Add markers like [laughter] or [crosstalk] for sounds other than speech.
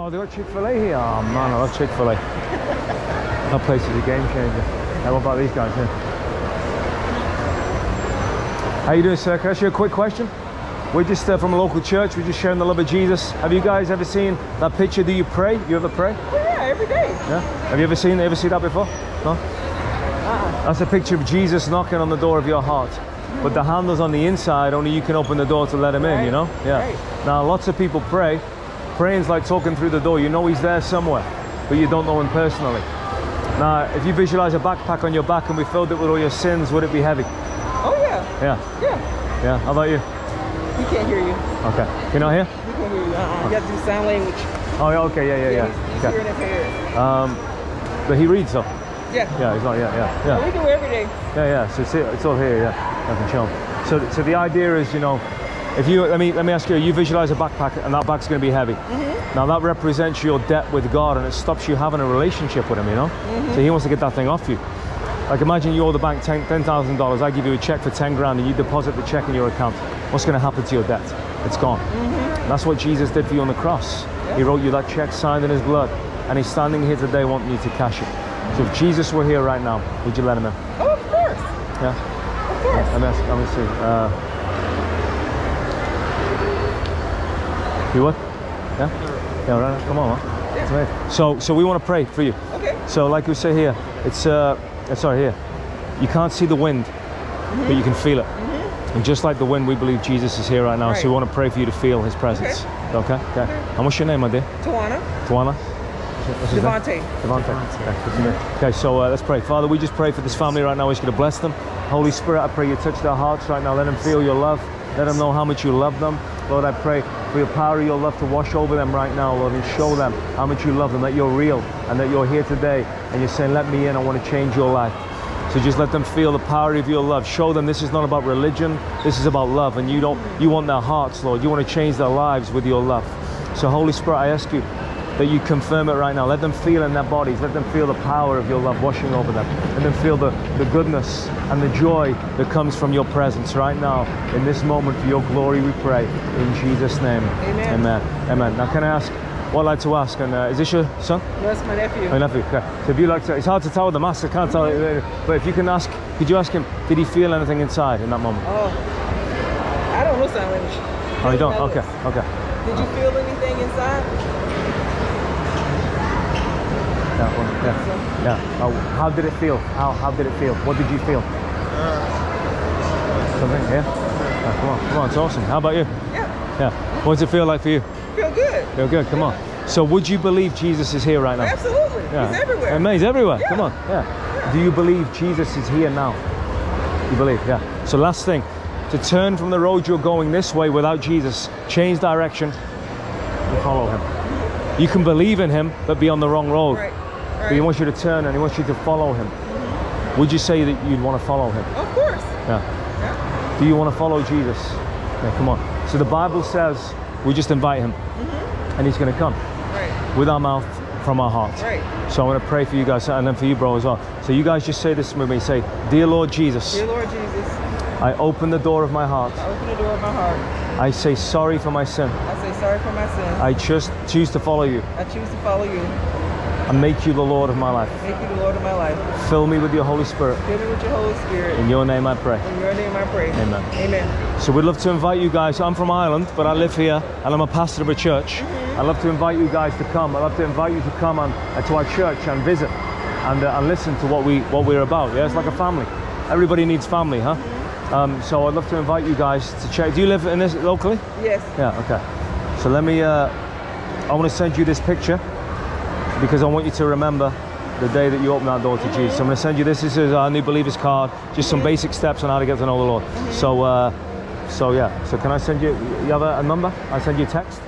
Oh, they got Chick-fil-A here. Oh man, I love Chick-fil-A. [laughs] that place is a game changer. Hey, what about these guys here? How you doing, sir? Can I ask you a quick question? We're just uh, from a local church. We're just sharing the love of Jesus. Have you guys ever seen that picture? Do you pray? You ever pray? Oh, yeah, every day. Yeah. Have you ever seen ever see that before? No. Uh-uh. That's a picture of Jesus knocking on the door of your heart. But the handle's on the inside, only you can open the door to let him in, you know? Yeah. right. Now, lots of people pray. Praying's like talking through the door. You know he's there somewhere, but you don't know him personally. Now, if you visualize a backpack on your back and we filled it with all your sins, would it be heavy? Oh, yeah. Yeah. Yeah. Yeah. How about you? We can't hear you. Okay. You're not here? We can't hear you. Uh-uh. You got to do sign language. Oh, yeah. Okay. Yeah, yeah, yeah. He's, he's Okay. hearing impaired. Um, but he reads though. Yeah. Yeah, he's not. Yeah, yeah, yeah. We do every day. Yeah, yeah. So it's, it's all here. Yeah, I can show 'em. So, so the idea is, you know, if you let me let me ask you, you visualize a backpack, and that bag's going to be heavy. Mm-hmm. Now that represents your debt with God, and it stops you having a relationship with Him. You know, mm-hmm. so He wants to get that thing off you. Like imagine you owe the bank ten ten thousand dollars. I give you a check for ten grand, and you deposit the check in your account. What's going to happen to your debt? It's gone. And that's what Jesus did for you on the cross. He wrote you that check signed in His blood, and He's standing here today wanting you to cash it. So if Jesus were here right now, would you let Him in? Oh, of course. Yeah. Of course. Let me, ask, let me see. Uh, you what? Yeah? Yeah, right. Come on, man. It's amazing. So, so we want to pray for you. Okay. So, like we say here, it's uh, uh, sorry here. You can't see the wind, but you can feel it. Mhm. And just like the wind, we believe Jesus is here right now. Right. So we want to pray for you to feel His presence. Okay. Okay. And what's your name, my dear? Tawana. Tawana. What's his name? Devontae. Devontae. Okay, good to meet you. Okay, so uh, let's pray. Father, we just pray for this family right now. We're just going to bless them. Holy Spirit, I pray you touch their hearts right now. Let them feel your love. Let them know how much you love them. Lord, I pray for your power of your love to wash over them right now, Lord, and show them how much you love them, that you're real and that you're here today and you're saying, let me in. I want to change your life. So just let them feel the power of your love. Show them this is not about religion. This is about love. And you don't you want their hearts, Lord. You want to change their lives with your love. So Holy Spirit, I ask you that you confirm it right now. Let them feel in their bodies. Let them feel the power of your love washing over them. Let them feel the, the goodness and the joy that comes from your presence right now. In this moment, for your glory, we pray. In Jesus' name. Amen. Amen. Amen. Now, can I ask what I'd like to ask? And uh, is this your son? No, it's my nephew. My nephew. Okay. So if you like to, it's hard to tell with the mask. I can't tell. But if you can ask, could you ask him? Did he feel anything inside in that moment? Oh. I don't know language. Oh, you don't. Okay. Okay. Did you feel anything inside? Yeah. well, yeah. Yeah. Oh, how did it feel? How how did it feel? What did you feel? Uh, Something. Yeah. Oh, come on. Come on. It's awesome. How about you? Yeah. Yeah. What does it feel like for you? Feel good. Feel good. Come on. So would you believe Jesus is here right now? Absolutely. Yeah. He's everywhere. And he's everywhere. Yeah. Come on. Yeah. Do you believe Jesus is here now? You believe, yeah. So last thing, to turn from the road you're going this way without Jesus, change direction and follow him. You can believe in him, but be on the wrong road. Right. But he wants you to turn and he wants you to follow him. Mm-hmm. Would you say that you'd want to follow him? Of course. Yeah. Yeah. Do you want to follow Jesus? Yeah, come on. So the Bible says we just invite him mm-hmm. and he's going to come Right. with our mouth from our heart. Right. So I want to pray for you guys and then for you, bro, as well. So you guys just say this with me. Say, Dear Lord Jesus, Dear Lord Jesus, I open the door of my heart. I open the door of my heart. I say sorry for my sin. I say sorry for my sin. I just choose to follow you I choose to follow you. And make you the Lord of my life. Make you the Lord of my life. Fill me with your Holy Spirit. Fill me with your Holy Spirit. In your name I pray. In your name I pray. Amen. Amen. So we'd love to invite you guys. I'm from Ireland, but I live here and I'm a pastor of a church. I'd love to invite you guys to come. I'd love to invite you to come and, uh, to our church and visit and, uh, and listen to what, we, what we're about. Yeah, it's like a family. Everybody needs family, huh? Um, so I'd love to invite you guys to check. Do you live in this locally? Yes. Yeah, okay. So let me, uh, I want to send you this picture because I want you to remember the day that you open that door to Jesus. So I'm going to send you this. This is our new believers card, just some basic steps on how to get to know the Lord. So, uh, so yeah. So can I send you, you have a, a number? I send you a text?